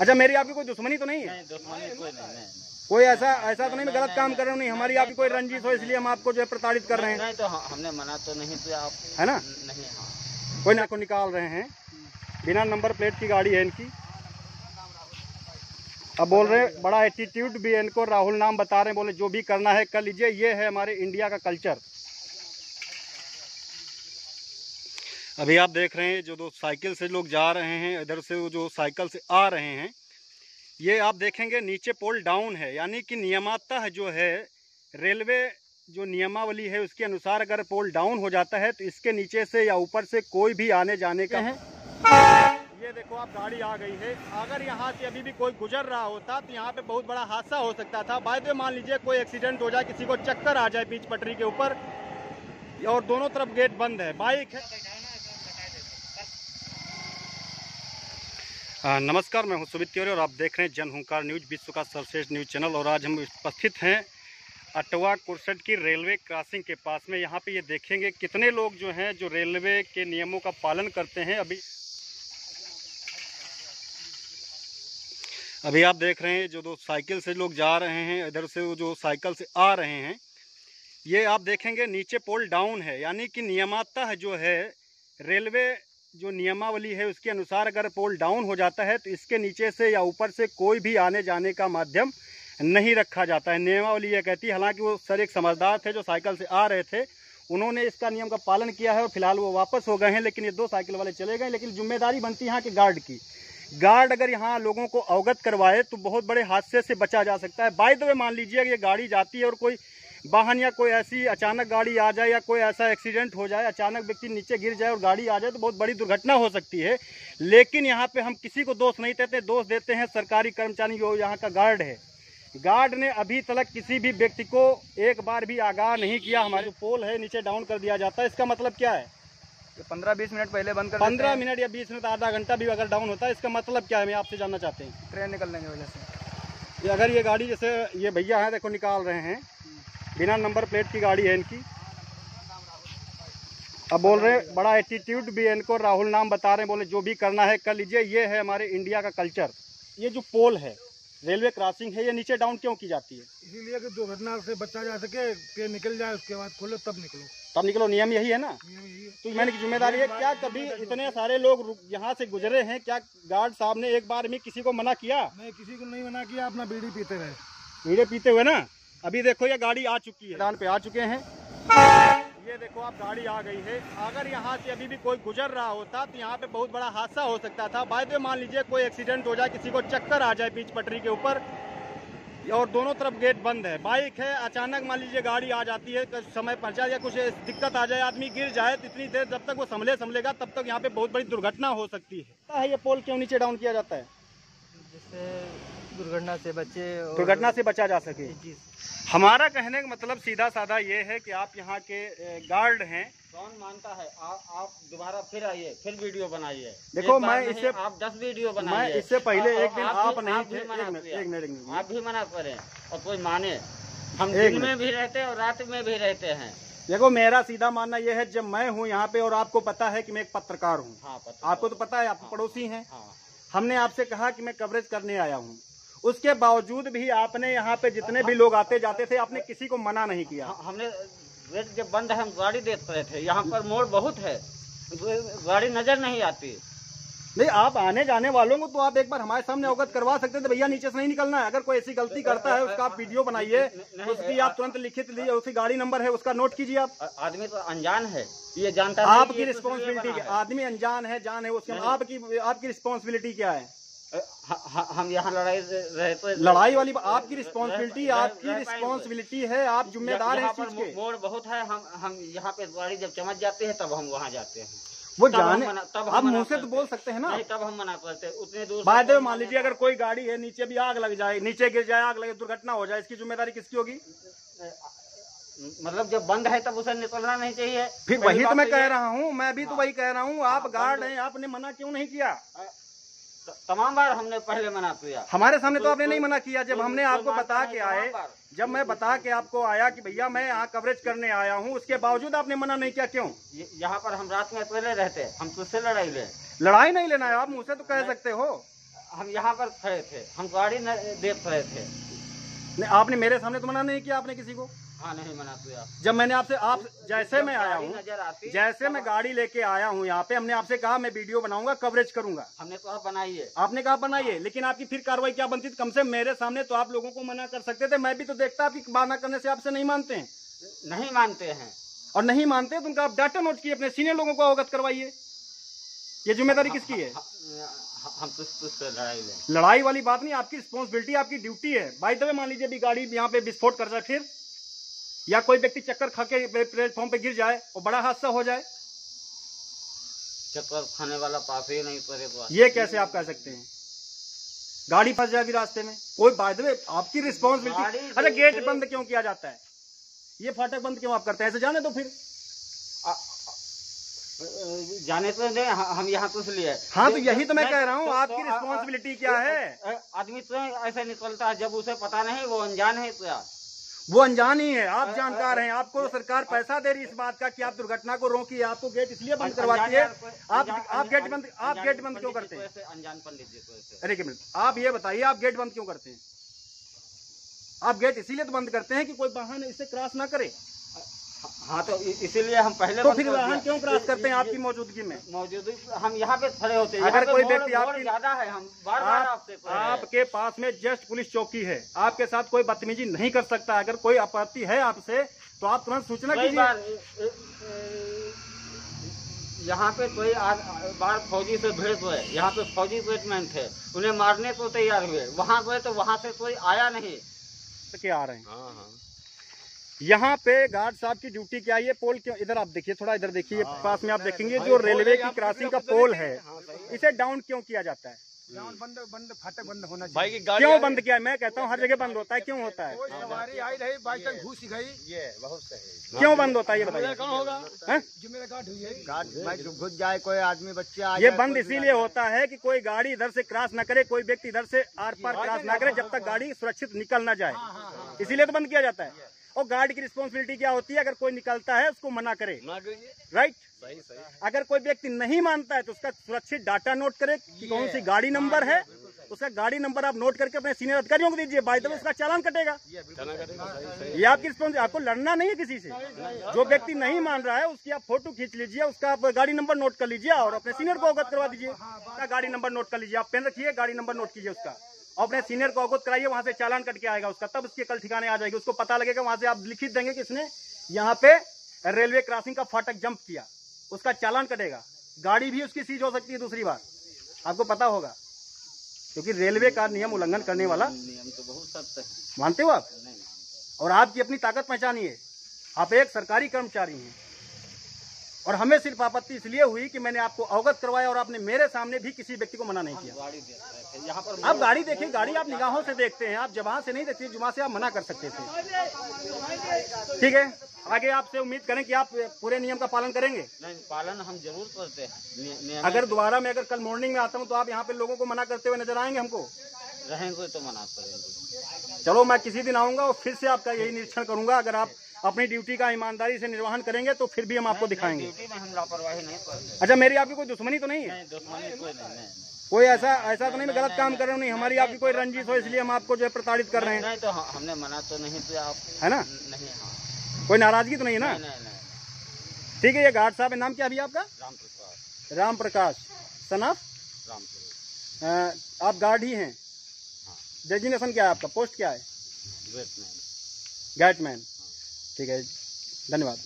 अच्छा मेरी आपकी कोई दुश्मनी तो नहीं है? कोई ऐसा ऐसा तो नहीं मैं गलत काम कर रहा हूँ नहीं हमारी आपकी कोई रंजिश हो इसलिए हम आपको जो है प्रताड़ित कर रहे हैं। तो हमने मना तो नहीं किया आप है ना? नहीं हाँ। कोई ना को निकाल रहे हैं। बिना नंबर प्लेट की गाड़ी है इनकी। अब बोल रहे हैं बड़ा एटीट्यूड भी है इनको राहुल नाम बता रहे हैं बोले जो भी करना है कर लीजिए ये है हमारे इंडिया का कल्चर अभी आप देख रहे हैं जो दो साइकिल से लोग जा रहे हैं इधर से वो जो साइकिल से आ रहे हैं ये आप देखेंगे नीचे पोल डाउन है यानी कि नियमातः जो है रेलवे जो नियमावली है उसके अनुसार अगर पोल डाउन हो जाता है तो इसके नीचे से या ऊपर से कोई भी आने जाने का है। ये देखो आप गाड़ी आ गई है। अगर यहाँ से अभी भी कोई गुजर रहा होता तो यहाँ पे बहुत बड़ा हादसा हो सकता था। बाद में मान लीजिए कोई एक्सीडेंट हो जाए किसी को चक्कर आ जाए बीच पटरी के ऊपर और दोनों तरफ़ गेट बंद है। बाइक है। नमस्कार, मैं हूँ सुमित तिवारी और आप देख रहे हैं जनहुंकार न्यूज़, विश्व का सर्वश्रेष्ठ न्यूज़ चैनल, और आज हम उपस्थित हैं अटवा कुरसट की रेलवे क्रॉसिंग के पास में। यहाँ पे ये देखेंगे कितने लोग जो हैं जो रेलवे के नियमों का पालन करते हैं। अभी अभी आप देख रहे हैं जो दो साइकिल से लोग जा रहे हैं, इधर से जो साइकिल से आ रहे हैं, ये आप देखेंगे नीचे पोल डाउन है, यानी कि नियमातः जो है रेलवे जो नियमावली है उसके अनुसार अगर पोल डाउन हो जाता है तो इसके नीचे से या ऊपर से कोई भी आने जाने का माध्यम नहीं रखा जाता है। नियमावली यह कहती है, हालाँकि वो सर एक समझदार थे जो साइकिल से आ रहे थे, उन्होंने इसका नियम का पालन किया है और फ़िलहाल वो वापस हो गए हैं, लेकिन ये दो साइकिल वाले चले गए, लेकिन ज़िम्मेदारी बनती है यहाँ के गार्ड की। गार्ड अगर यहाँ लोगों को अवगत करवाए तो बहुत बड़े हादसे से बचा जा सकता है। बाय द वे मान लीजिए ये गाड़ी जाती है और कोई वाहन या कोई ऐसी अचानक गाड़ी आ जाए या कोई ऐसा एक्सीडेंट हो जाए अचानक व्यक्ति नीचे गिर जाए और गाड़ी आ जाए तो बहुत बड़ी दुर्घटना हो सकती है। लेकिन यहाँ पे हम किसी को दोष नहीं देते दोष देते हैं सरकारी कर्मचारी जो यहाँ का गार्ड है। गार्ड ने अभी तक किसी भी व्यक्ति को एक बार भी आगाह नहीं किया। हमारे जो पोल है नीचे डाउन कर दिया जाता है। इसका मतलब क्या है? पंद्रह बीस मिनट पहले बंद कर पंद्रह मिनट या बीस मिनट आधा घंटा भी अगर डाउन होता है इसका मतलब क्या है? मैं आपसे जानना चाहते हैं। ट्रेन निकलने की वजह से। ये अगर ये गाड़ी जैसे ये भैया हैं देखो निकाल रहे हैं। बिना नंबर प्लेट की गाड़ी है इनकी। अब बोल रहे बड़ा एटीट्यूड भी है इनको राहुल नाम बता रहे हैं बोले जो भी करना है कर लीजिए ये है हमारे इंडिया का कल्चर ये जो पोल है रेलवे क्रॉसिंग है ये नीचे डाउन क्यों की जाती है? इसीलिए कि दुर्घटना से बचा जा सके ट्रेन निकल जाए उसके बाद खोलो तब निकलो। तब निकलो नियम यही है ना? नियम यही है। तो मैंने की ज़िम्मेदारी है क्या कभी इतने सारे लोग यहाँ से गुजरे हैं क्या गार्ड साहब ने एक बार भी किसी को मना किया? मैं किसी को नहीं मना किया अपना बीड़ी पीते रहे। बीड़े पीते हुए ना? अभी देखो ये गाड़ी आ चुकी है। मैदान पे आ चुके हैं। ये देखो आप गाड़ी आ गई है। अगर यहाँ से अभी भी कोई गुजर रहा होता तो यहाँ पे बहुत बड़ा हादसा हो सकता था। बाद में मान लीजिए कोई एक्सीडेंट हो जाए किसी को चक्कर आ जाए बीच पटरी के ऊपर और दोनों तरफ़ गेट बंद है। बाइक है अचानक मान लीजिए गाड़ी आ जाती है कुछ समय पहुँचा या कुछ दिक्कत आ जाए आदमी गिर जाए तो इतनी देर जब तक वो संभले संभलेगा तब तक यहाँ पे बहुत बड़ी दुर्घटना हो सकती है। है ये पोल क्यों नीचे डाउन किया जाता है? जिससे दुर्घटना से बचे दुर्घटना से बचा जा सके। जी हमारा कहने का मतलब सीधा साधा ये है कि आप यहाँ के गार्ड हैं। कौन मानता है? आप आप दोबारा फिर आइए फिर वीडियो बनाइए। देखो, मैं इससे- आप दस वीडियो मैं बनाइए। इससे पहले एक दिन आप नहीं थे एक मिनट आप भी मना करें और कोई माने। हम एक दिन में भी रहते हैं और रात में भी रहते हैं। देखो मेरा सीधा मानना यह है जब मैं हूँ यहाँ पे और आपको पता है कि मैं एक पत्रकार हूँ। हाँ आपको तो पता है आप पड़ोसी हैं। हाँ। हमने आपसे कहा कि मैं कवरेज करने आया हूँ। उसके बावजूद भी आपने यहाँ पे जितने भी लोग आते जाते थे आपने किसी को मना नहीं किया। हमने गेट जब बंद है हम गाड़ी देख रहे थे। यहाँ पर मोड़ बहुत है। गाड़ी नज़र नहीं आती। नहीं आप आने जाने वालों को तो आप एक बार हमारे सामने अवगत करवा सकते थे भैया नीचे से नहीं निकलना है। अगर कोई ऐसी गलती करता है उसका आप वीडियो बनाइए उसकी आप तुरंत लिखित लीजिए उसकी गाड़ी नंबर है उसका नोट कीजिए आप। आदमी तो अनजान है। ये जानता आपकी रिस्पॉन्सिबिलिटी है। आदमी अनजान है जान है उसके आपकी आपकी रिस्पॉन्सिबिलिटी क्या ह- हम यहाँ लड़ाई रहे तो लड़ाई वाली आपकी रिस्पॉन्सिबिलिटी आपकी रिस्पॉन्सिबिलिटी है आप जिम्मेदार हैं पर मोड़ बहुत है हम हम यहाँ पे गाड़ी जब चमक जाती है तब हम वहाँ जाते हैं। वो जाने तब हम आप मुँह से तो बोल सकते हैं ना। नहीं तब हम मना करते उतने दूर में कोई मान लीजिए अगर कोई गाड़ी है नीचे भी आग लग जाए नीचे गिर जाए आग लगे दुर्घटना हो जाए इसकी ज़िम्मेदारी किसकी होगी? मतलब जब बंद है तब उसे निकलना नहीं चाहिए। फिर वही तो मैं कह रहा हूँ मैं भी तो हाँ। वही कह रहा हूँ आप हाँ, गार्ड हैं। आपने मना क्यों नहीं किया? त- तमाम बार हमने पहले मना किया। हमारे सामने तो तो- आपने नहीं तो- मना किया जब तो- हमने तो आपको बता के आए जब मैं बता के आपको आया कि भैया मैं यहाँ कवरेज करने आया हूँ उसके बावजूद आपने मना नहीं किया क्यों? यहाँ पर हम रात में अकेले रहते हैं हम तुझसे लड़ाई ले। लड़ाई नहीं लेना है आप मुझसे तो कह सकते हो। हम यहाँ पर खड़े थे हम गाड़ी देख रहे थे। आपने मेरे सामने तो मना नहीं किया आपने किसी को? हाँ नहीं मना किया जब मैंने आपसे आप जैसे मैं आया हूँ जैसे मैं गाड़ी लेके आया हूँ यहाँ पे हमने आपसे कहा मैं वीडियो बनाऊँगा कवरेज करूँगा। हमने तो आप बनाइए आपने कहा बनाइए लेकिन आपकी फिर कार्रवाई क्या बनती कम से मेरे सामने तो आप लोगों को मना कर सकते थे मैं भी तो देखता आपकी मना करने से आपसे नहीं मानते हैं। नहीं मानते हैं। और नहीं मानते तो उनका आप डाटा नोट किए अपने सीनियर लोगों को अवगत करवाइए। ये ज़िम्मेदारी किसकी है? हम- से लड़ाई लें लड़ाई वाली बात नहीं आपकी रिस्पॉन्सिबिलिटी आपकी ड्यूटी है। बाई द वे मान लीजिए भी गाड़ी यहाँ पे विस्फोट कर जाए फिर? या कोई व्यक्ति चक्कर खा के प्लेटफॉर्म पे गिर जाए और बड़ा हादसा हो जाए। चक्कर खाने वाला पास ही नहीं तो ये कैसे आप कह सकते हैं? गाड़ी फंस जाएगी रास्ते में। कोई बात वे आपकी रिस्पॉन्सिबिलिटी अच्छा गेट बंद क्यों किया जाता है? ये फाटक बंद क्यों आप करते हैं? ऐसे जाने तो फिर। जाने तो नहीं हम यहाँ कुछ लिए हाँ, तो यही तो मैं कह रहा हूँ, तो- आपकी रिस्पॉन्सिबिलिटी क्या है? आदमी तो ऐसे निकलता है जब उसे पता नहीं वो अनजान है तो यार वो अनजान ही है। आप जानकार हैं। आपको सरकार पैसा दे रही इस बात का कि आप दुर्घटना को रोकी आपको गेट इसलिए बंद करवाती है। आप आप गेट बंद आप गेट बंद क्यों करते हैं? अनजान पंडित अरे मिनट। आप ये बताइए आप गेट बंद क्यों करते हैं? आप गेट इसीलिए तो बंद करते हैं कि कोई वाहन इसे क्रॉस ना करे। हाँ तो इसीलिए हम पहले तो फिर वाहन क्यों क्रॉस करते हैं आपकी मौजूदगी में? मौजूद हम यहाँ पे खड़े होते हैं। अगर कोई व्यक्ति आपकी- ज़्यादा है हम बार बार आपसे आपके पास में जस्ट पुलिस चौकी है। आपके साथ कोई बदतमीजी नहीं कर सकता। अगर कोई आपत्ति है आपसे तो आप तुरंत सूचना कीजिए। यहाँ पे कोई आ- बार फौजी से भिड़ हुए। यहाँ पे फौजी ट्रीटमेंट थे उन्हें मारने को तैयार हुए। वहाँ गए तो वहाँ से कोई आया नहीं। के आ रहे हैं। यहाँ पे गार्ड साहब की ड्यूटी क्या है? पोल क्यों इधर आप देखिए थोड़ा इधर देखिए पास में आप देखेंगे जो रेलवे की क्रॉसिंग का पोल है इसे डाउन क्यों किया जाता है? बंद बंद फाटक बंद होना चाहिए। भाई की क्यों बंद किया? है। मैं कहता हूँ हर जगह बंद होता है क्यों होता है? सवारी आई रही बाई चांस घुस गई। ये बहुत सही। क्यों बंद होता है ये बताइए। कौन होगा? हैं? जिम्मेदार गार्ड हुई है घुस जाए कोई आदमी बच्चे ये बंद इसीलिए होता है कि कोई गाड़ी इधर से क्रॉस न करे कोई व्यक्ति इधर से आर पार क्रॉस न करे जब तक गाड़ी सुरक्षित निकल ना जाए। इसीलिए तो बंद किया जाता है। और गार्ड की रिस्पॉन्सिबिलिटी क्या होती है? अगर कोई निकलता है उसको मना करे। राइट सही सही। अगर कोई व्यक्ति नहीं मानता है तो उसका सुरक्षित डाटा नोट करे कि कौन सी गाड़ी नंबर है। उसका गाड़ी नंबर आप नोट करके अपने सीनियर अधिकारियों को दीजिए। बाई द उसका चालान कटेगा। ये आपकी रिस्पॉन्स आपको लड़ना नहीं है किसी से। जो व्यक्ति नहीं मान रहा है उसकी आप फ़ोटो खींच लीजिए उसका आप गाड़ी नंबर नोट कर लीजिए और अपने सीनियर को अवगत करवा दीजिए। उसका गाड़ी नंबर नोट कर लीजिए। आप पेन रखिए गाड़ी नंबर नोट कीजिए उसका। और अपने सीनियर को अवगत कराइए वहाँ से चालान कट के आएगा उसका। तब उसके कल ठिकाने आ जाएगी। उसको पता लगेगा वहाँ से आप लिखित देंगे कि इसने यहाँ पे रेलवे क्रॉसिंग का फाटक जंप किया। उसका चालान कटेगा। गाड़ी भी उसकी सीज हो सकती है दूसरी बार। आपको पता होगा। क्योंकि रेलवे का नियम उल्लंघन करने वाला नियम तो बहुत सख्त है। मानते हो आप? और आपकी अपनी ताकत पहचानिए। आप एक सरकारी कर्मचारी हैं। और हमें सिर्फ़ आपत्ति इसलिए हुई कि मैंने आपको अवगत करवाया और आपने मेरे सामने भी किसी व्यक्ति को मना नहीं किया। गाड़ी यहाँ पर आप गाड़ी देखिए गाड़ी आप निगाहों से देखते हैं आप जबां से नहीं देखते जुबां से आप मना कर सकते थे। ठीक है? आगे आपसे उम्मीद करें कि आप पूरे नियम का पालन करेंगे। नहीं पालन हम ज़रूर करते हैं। अगर दोबारा मैं अगर कल मॉर्निंग में आता हूँ तो आप यहाँ पे लोगों को मना करते हुए नज़र आएँगे हमको। रहेंगे तो मना करेंगे चलो मैं किसी दिन आऊँगा और फिर से आपका यही निरीक्षण करूँगा। अगर आप अपनी ड्यूटी का ईमानदारी से निर्वहन करेंगे तो फिर भी हम आपको दिखाएँगे। ड्यूटी में हम लापरवाही नहीं करते। अच्छा मेरी आपकी कोई दुश्मनी तो नहीं है? दुश्मनी कोई नहीं ऐसा ऐसा तो नहीं मैं गलत काम कर रहा हूँ नहीं हमारी आपकी कोई रंजिश हो इसलिए हम आपको जो है प्रताड़ित कर रहे हैं। नहीं तो हमने मना तो नहीं किया आप है ना? नहीं हाँ। कोई नाराज़गी तो नहीं है ना? ठीक है ये गार्ड साहब है नाम क्या अभी आपका? राम प्रकाश राम प्रकाश सनाफ राम आप गार्ड ही हैं। डेजिग्नेशन क्या है आपका? पोस्ट क्या है? गैटमैन गैटमैन ठीक है धन्यवाद।